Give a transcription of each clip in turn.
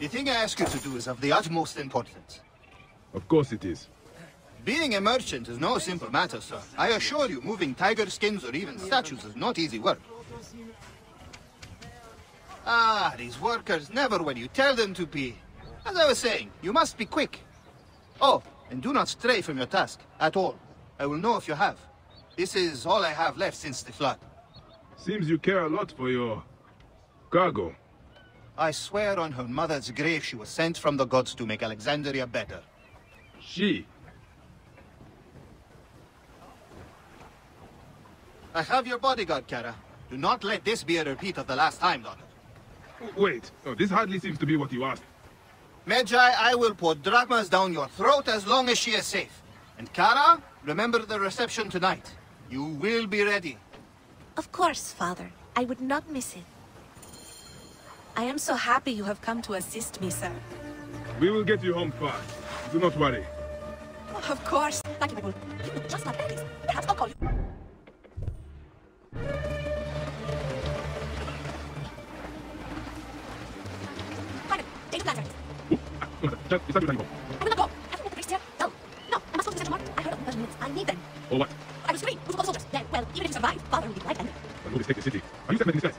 The thing I ask you to do is of the utmost importance. Of course it is. Being a merchant is no simple matter, sir. I assure you, moving tiger skins or even statues is not easy work. Ah, these workers never when you tell them to be. As I was saying, you must be quick. Oh, and do not stray from your task, at all. I will know if you have. This is all I have left since the flood. Seems you care a lot for your... cargo. I swear on her mother's grave she was sent from the gods to make Alexandria better. She? I have your bodyguard, Kara. Do not let this be a repeat of the last time, daughter. Wait, no, this hardly seems to be what you asked. Medjay, I will pour drachmas down your throat as long as she is safe. And Kara, remember the reception tonight. You will be ready. Of course, father. I would not miss it. I am so happy you have come to assist me, sir. We will get you home fast. Do not worry. Of course. Thank you. You just like Alice. Perhaps I'll call you. Take the. Just, it's not your time. I will not go. Have you met the here? No. No. I must go to St. Mark. I heard of the minutes. I need them. Or what? I was free. Who's the soldiers? Then, well, even if you survive, father will be glad and... I'll take the city. Are you me this guys?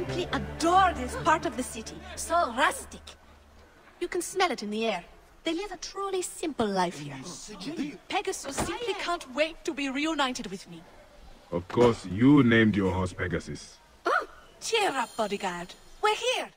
Simply adore this part of the city. So rustic. You can smell it in the air. They live a truly simple life here. Hmm. Pegasus simply can't wait to be reunited with me. Of course, you named your horse Pegasus. Oh, cheer up, bodyguard. We're here.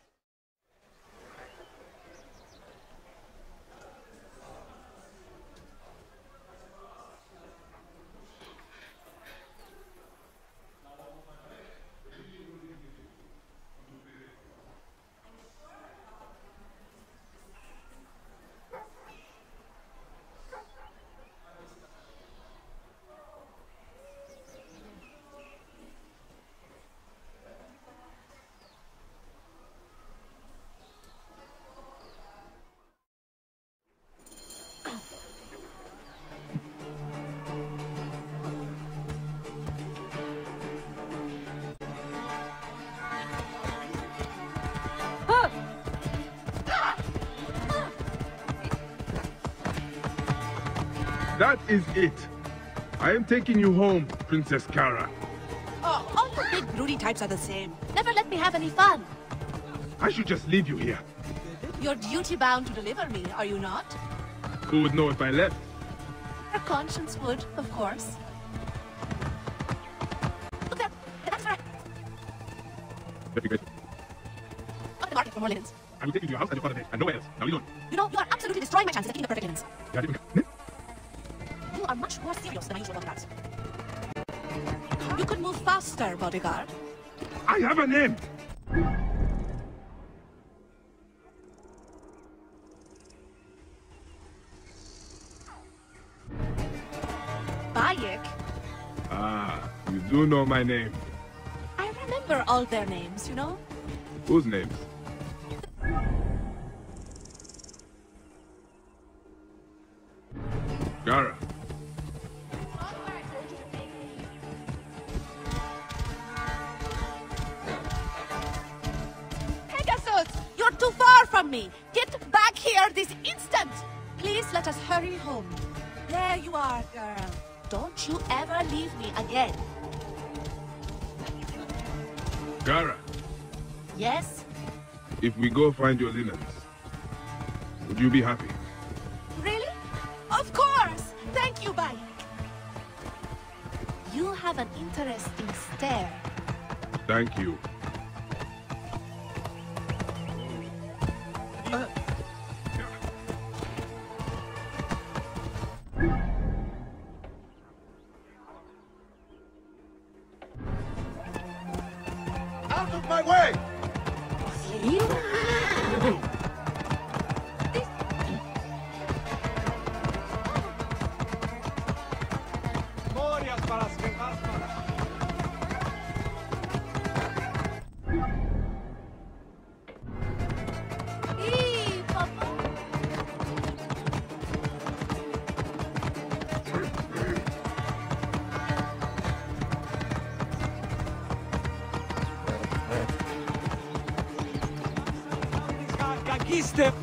That is it. I am taking you home, Princess Kara. Oh, all the big broody types are the same. Never let me have any fun. I should just leave you here. You're duty-bound to deliver me, are you not? Who would know if I left? Your conscience would, of course. Look there! The back's right. Very good. Go the market for more linens. I will take you to your house and your father and nowhere else. Now leave alone. You know, you are absolutely destroying my chances of getting the perfect linens. Are much more serious than my usual bodyguards. You could move faster, bodyguard. I have a name. Bayek? Ah, you do know my name. I remember all their names, you know? Whose names? Gara. Me! Get back here this instant! Please let us hurry home. There you are, girl. Don't you ever leave me again. Kara, Yes? if we go find your linens, would you be happy? Really? Of course! Thank you, Bayek. You have an interesting stare. Thank you. He stepped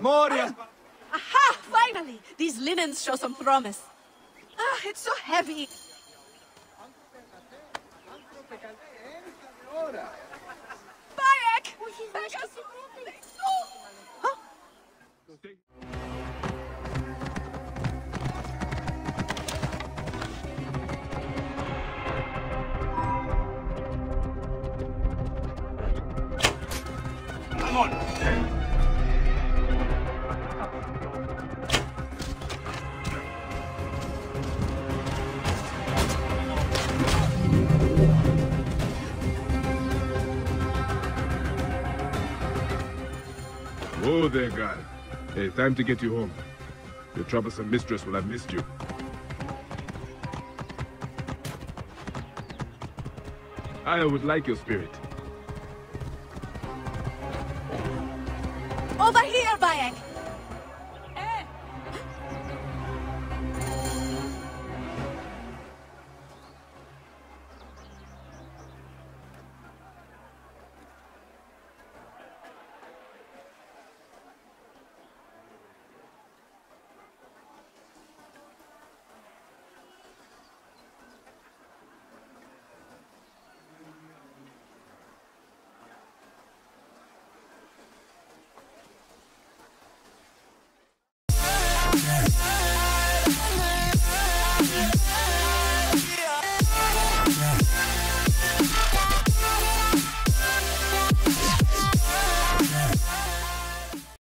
Moria! Aha! Finally! These linens show some promise. Ah, it's so heavy. Bayek! Huh? Come on! Oh there, guy. Hey, time to get you home. Your troublesome mistress will have missed you. I would like your spirit. Over here, Bayek!